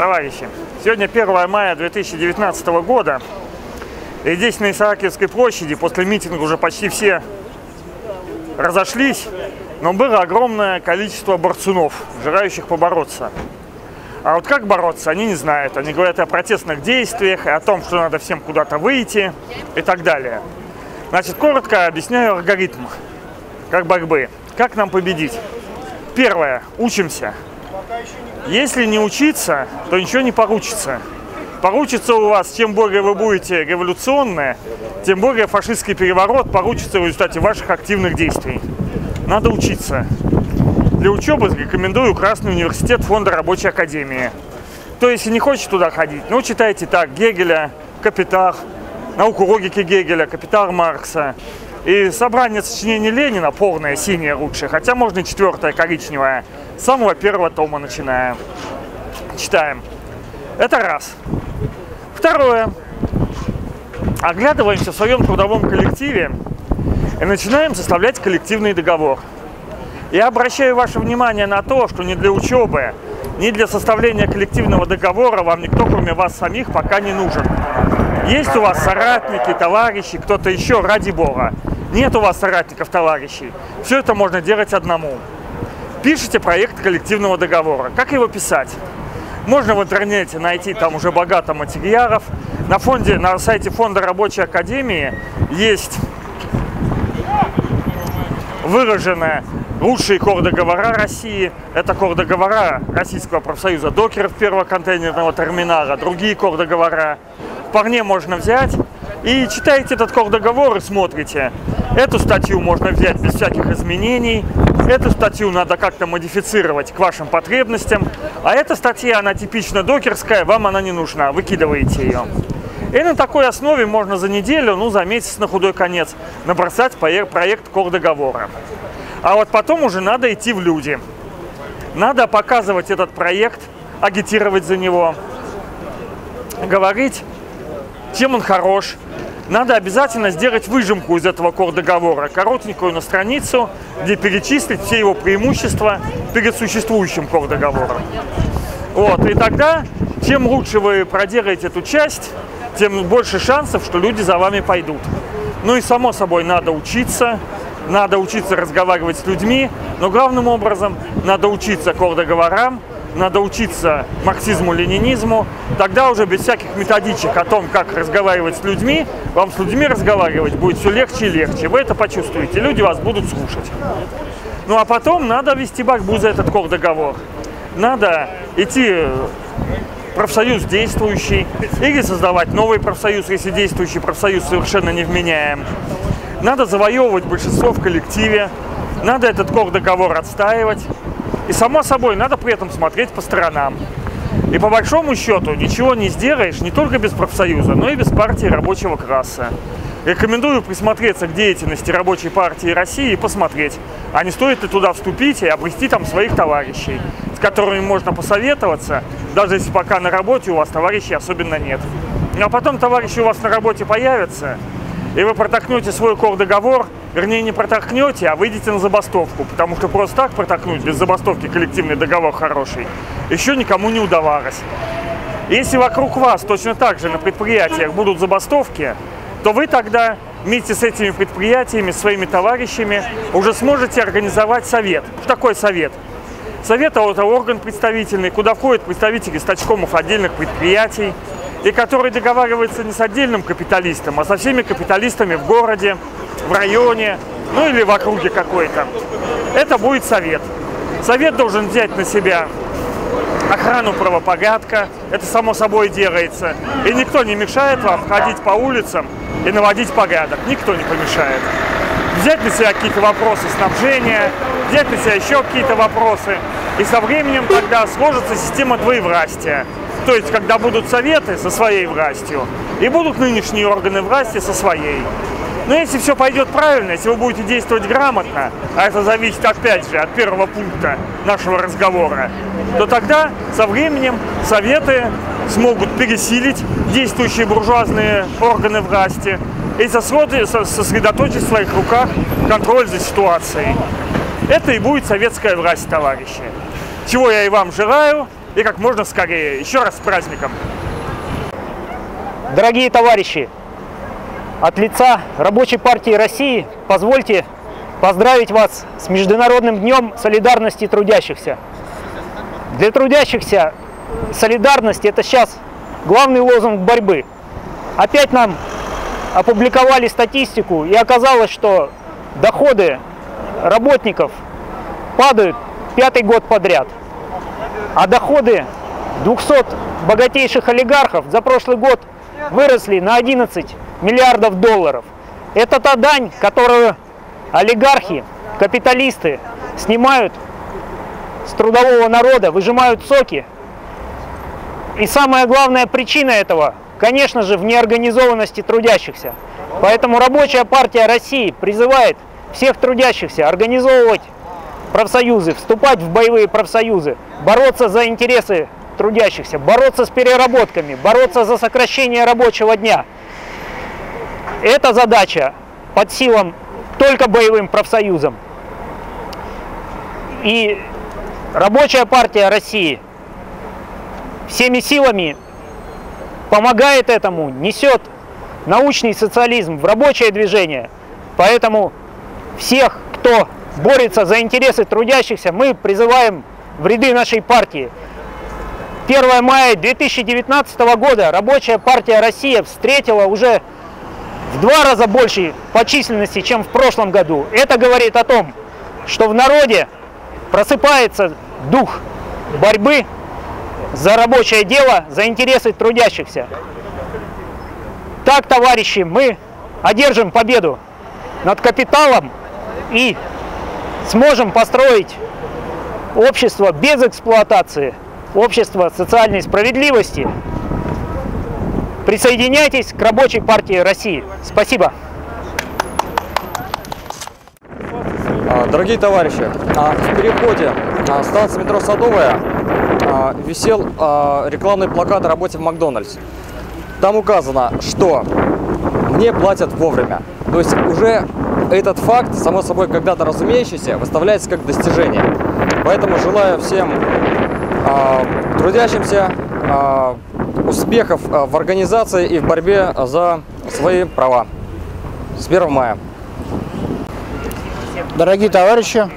Товарищи, сегодня 1 мая 2019 года. И здесь на Исаакиевской площади после митинга уже почти все разошлись, но было огромное количество борцунов, желающих побороться. А вот как бороться, они не знают. Они говорят о протестных действиях, о том, что надо всем куда-то выйти и так далее. Значит, коротко объясняю алгоритм как борьбы. Как нам победить? Первое. Учимся. Если не учиться, то ничего не получится. Получится у вас, чем более вы будете революционные, тем более фашистский переворот получится в результате ваших активных действий. Надо учиться. Для учебы рекомендую Красный университет Фонда Рабочей Академии. То есть, если не хочете туда ходить, ну, читайте так, Гегеля, Капитал, науку логики Гегеля, Капитал Маркса. И собрание сочинений Ленина, полное, синее лучше, хотя можно четвертое, коричневое, с самого первого тома начиная. Читаем. Это раз. Второе. Оглядываемся в своем трудовом коллективе и начинаем составлять коллективный договор. Я обращаю ваше внимание на то, что не для учебы, не для составления коллективного договора вам никто, кроме вас самих, пока не нужен. Есть у вас соратники, товарищи, кто-то еще, ради бога. Нет у вас соратников, товарищей. Все это можно делать одному. Пишите проект коллективного договора. Как его писать? Можно в интернете найти там уже богато материалов. На, фонде, на сайте Фонда Рабочей Академии есть выраженная лучшие кордоговора России. Это кордоговора Российского профсоюза докеров первого контейнерного терминала, другие кордоговора. Вполне можно взять и читаете этот кордоговор и смотрите. Эту статью можно взять без всяких изменений, Эту статью надо как-то модифицировать к вашим потребностям, а эта статья, она типично докерская, вам она не нужна, выкидываете ее. И на такой основе можно за неделю, ну за месяц на худой конец, набросать проект кор-договора. А вот потом уже надо идти в люди. Надо показывать этот проект, агитировать за него, говорить, чем он хорош, надо обязательно сделать выжимку из этого кор-договора, коротенькую на страницу, где перечислить все его преимущества перед существующим кор-договором. Вот, и тогда, чем лучше вы проделаете эту часть, тем больше шансов, что люди за вами пойдут. Ну и само собой надо учиться, надо учиться разговаривать с людьми, но главным образом надо учиться кор-договорам, надо учиться марксизму-ленинизму, тогда уже без всяких методичек о том, как разговаривать с людьми, вам с людьми разговаривать будет все легче и легче. Вы это почувствуете, люди вас будут слушать. Ну а потом надо вести борьбу за этот кор-договор. Надо идти профсоюз действующий или создавать новый профсоюз, если действующий профсоюз совершенно не вменяем. Надо завоевывать большинство в коллективе, надо этот кор-договор отстаивать. И само собой, надо при этом смотреть по сторонам. И по большому счету ничего не сделаешь не только без профсоюза, но и без партии рабочего класса. Рекомендую присмотреться к деятельности Рабочей партии России и посмотреть, а не стоит ли туда вступить и обрести там своих товарищей, с которыми можно посоветоваться, даже если пока на работе у вас товарищей особенно нет. Ну, а потом товарищи у вас на работе появятся, и вы протолкнете свой кор-договор, вернее не протолкнете, а выйдете на забастовку, потому что просто так протолкнуть без забастовки коллективный договор хороший еще никому не удавалось. Если вокруг вас точно так же на предприятиях будут забастовки, то вы тогда вместе с этими предприятиями, своими товарищами уже сможете организовать совет. Что такое совет? Совет – это орган представительный, куда входят представители стачкомов отдельных предприятий, и который договаривается не с отдельным капиталистом, а со всеми капиталистами в городе, в районе, ну или в округе какой-то. Это будет совет. Совет должен взять на себя охрану правопорядка, это само собой делается. И никто не мешает вам ходить по улицам и наводить порядок, никто не помешает. Взять на себя какие-то вопросы снабжения, взять на себя еще какие-то вопросы. И со временем тогда сложится система двоевластия. То есть, когда будут советы со своей властью, и будут нынешние органы власти со своей. Но если все пойдет правильно, если вы будете действовать грамотно, а это зависит опять же от первого пункта нашего разговора, то тогда со временем советы смогут пересилить действующие буржуазные органы власти и сосредоточить в своих руках контроль за ситуацией. Это и будет советская власть, товарищи. Чего я и вам желаю. И как можно скорее. Еще раз с праздником! Дорогие товарищи, от лица Рабочей партии России позвольте поздравить вас с Международным днем солидарности трудящихся. Для трудящихся солидарность – это сейчас главный лозунг борьбы. Опять нам опубликовали статистику, и оказалось, что доходы работников падают пятый год подряд. А доходы 200 богатейших олигархов за прошлый год выросли на 11 миллиардов долларов. Это та дань, которую олигархи, капиталисты снимают с трудового народа, выжимают соки. И самая главная причина этого, конечно же, в неорганизованности трудящихся. Поэтому Рабочая партия России призывает всех трудящихся организовывать профсоюзы, вступать в боевые профсоюзы, бороться за интересы трудящихся, бороться с переработками, бороться за сокращение рабочего дня. Эта задача под силам только боевым профсоюзам. И Рабочая партия России всеми силами помогает этому, несет научный социализм в рабочее движение. Поэтому всех, кто борется за интересы трудящихся, мы призываем в ряды нашей партии. 1 мая 2019 года Рабочая партия России встретила уже в два раза больше по численности, чем в прошлом году. Это говорит о том, что в народе просыпается дух борьбы за рабочее дело, за интересы трудящихся. Так, товарищи, мы одержим победу над капиталом и сможем построить общество без эксплуатации, общество социальной справедливости. Присоединяйтесь к Рабочей партии России. Спасибо. А, дорогие товарищи, а, в переходе станции метро Садовая а, висел рекламный плакат о работе в Макдональдс. Там указано, что мне платят вовремя. То есть уже этот факт, само собой, когда-то разумеющийся, выставляется как достижение. Поэтому желаю всем э, трудящимся э, успехов в организации и в борьбе за свои права. С 1 мая. Дорогие товарищи,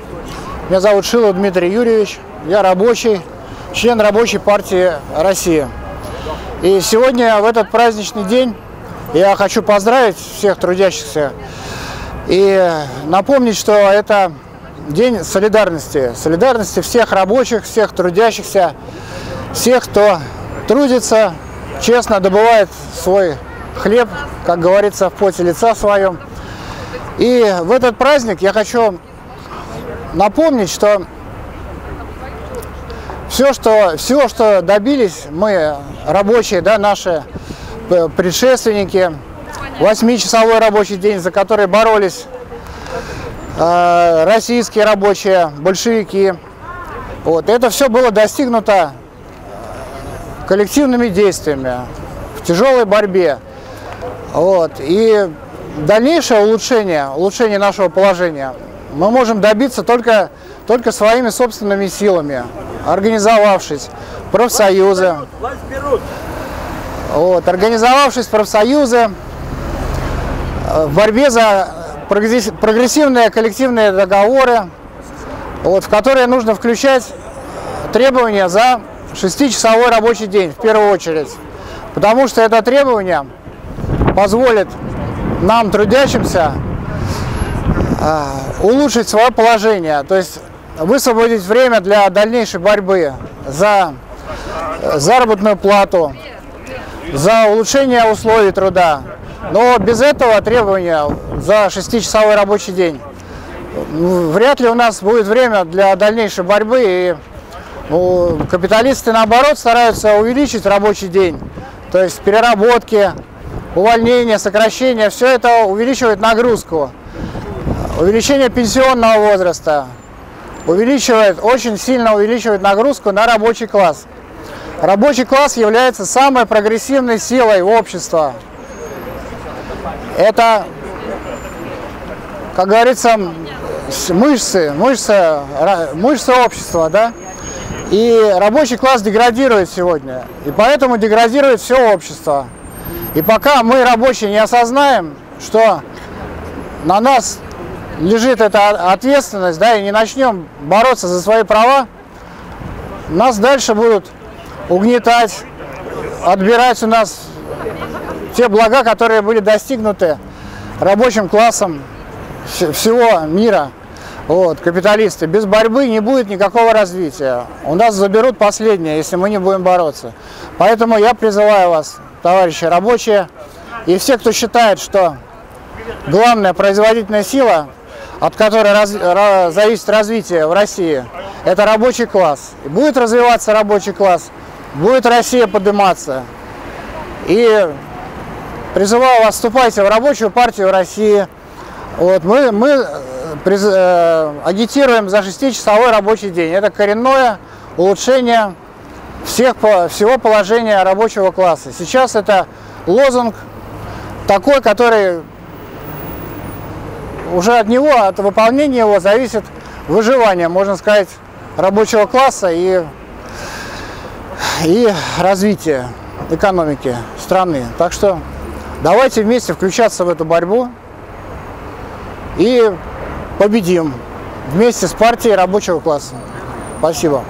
меня зовут Шилов Дмитрий Юрьевич, я рабочий, член рабочей партии России. И сегодня, в этот праздничный день, я хочу поздравить всех трудящихся и напомнить, что это день солидарности. Солидарности всех рабочих, всех трудящихся, всех, кто трудится, честно добывает свой хлеб, как говорится, в поте лица своем. И в этот праздник я хочу напомнить, что все, что, все, что добились мы, рабочие, да, наши предшественники, восьмичасовой рабочий день, за который боролись э, российские рабочие, большевики. Вот. Это все было достигнуто коллективными действиями, в тяжелой борьбе. Вот. И дальнейшее улучшение, улучшение нашего положения мы можем добиться только, только своими собственными силами, организовавшись, профсоюзы. Вот, организовавшись профсоюзы э, в борьбе за прогрессивные коллективные договоры, вот, в которые нужно включать требования за шестичасовой рабочий день в первую очередь. Потому что это требование позволит нам, трудящимся, а, улучшить свое положение, то есть высвободить время для дальнейшей борьбы за заработную плату, за улучшение условий труда. Но без этого требования за шестичасовой рабочий день вряд ли у нас будет время для дальнейшей борьбы. И ну, капиталисты, наоборот, стараются увеличить рабочий день. То есть переработки, увольнение, сокращение, все это увеличивает нагрузку. Увеличение пенсионного возраста увеличивает, очень сильно увеличивает нагрузку на рабочий класс. Рабочий класс является самой прогрессивной силой общества. Это, как говорится, мышцы, мышцы, мышцы общества, да? И рабочий класс деградирует сегодня. И поэтому деградирует все общество. И пока мы, рабочие, не осознаем, что на нас лежит эта ответственность, да, и не начнем бороться за свои права, нас дальше будут угнетать, отбирать у нас те блага, которые были достигнуты рабочим классом всего мира вот, капиталисты, без борьбы не будет никакого развития. У нас заберут последнее, если мы не будем бороться. Поэтому я призываю вас, товарищи рабочие, и все, кто считает, что главная производительная сила, от которой раз, раз, зависит развитие в России, это рабочий класс. И будет развиваться рабочий класс, будет Россия подниматься. И призываю вас, вступайте в рабочую партию России. Вот, мы, мы Э, агитируем за 6-часовой рабочий день. Это коренное улучшение всех, всего положения рабочего класса. Сейчас это лозунг такой, который уже от него, от выполнения его зависит выживание, можно сказать, рабочего класса и, и развитие экономики страны. Так что давайте вместе включаться в эту борьбу и победим вместе с партией рабочего класса. Спасибо.